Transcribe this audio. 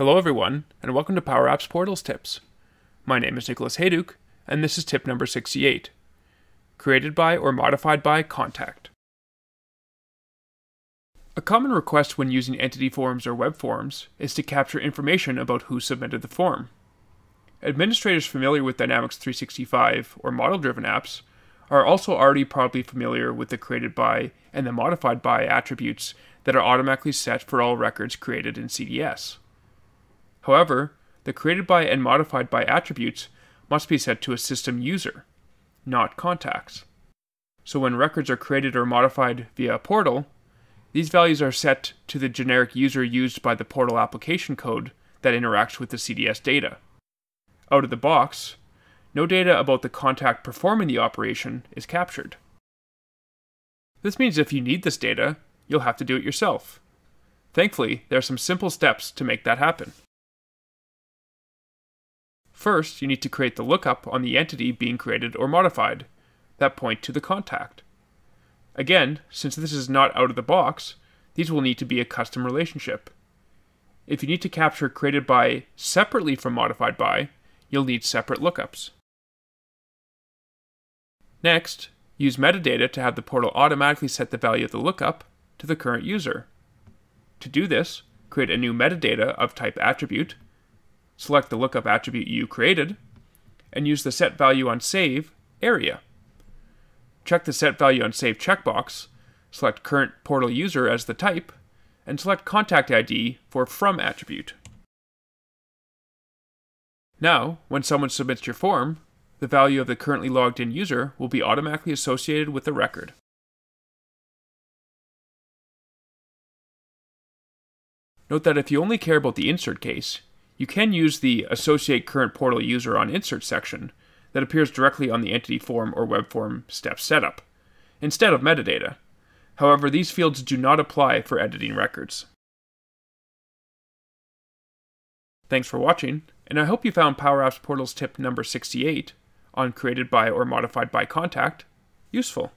Hello everyone, and welcome to Power Apps Portals Tips. My name is Nicholas Hayduk, and this is tip number 68. Created by or modified by contact. A common request when using entity forms or web forms is to capture information about who submitted the form. Administrators familiar with Dynamics 365 or model-driven apps are also already probably familiar with the created by and the modified by attributes that are automatically set for all records created in CDS. However, the created by and modified by attributes must be set to a system user, not contacts. So when records are created or modified via a portal, these values are set to the generic user used by the portal application code that interacts with the CDS data. Out of the box, no data about the contact performing the operation is captured. This means if you need this data, you'll have to do it yourself. Thankfully, there are some simple steps to make that happen. First, you need to create the lookup on the entity being created or modified that point to the contact. Again, since this is not out of the box, these will need to be a custom relationship. If you need to capture created by separately from modified by, you'll need separate lookups. Next, use metadata to have the portal automatically set the value of the lookup to the current user. To do this, create a new metadata of type attribute select the lookup attribute you created, and use the set value on save area. Check the set value on save checkbox, select current portal user as the type, and select contact ID for from attribute. Now, when someone submits your form, the value of the currently logged in user will be automatically associated with the record. Note that if you only care about the insert case, you can use the Associate Current Portal User on Insert section that appears directly on the entity form or web form step setup, instead of metadata. However, these fields do not apply for editing records. Thanks for watching, and I hope you found Power Apps Portals tip number 68 on created by or modified by contact useful.